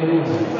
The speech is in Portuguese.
这个子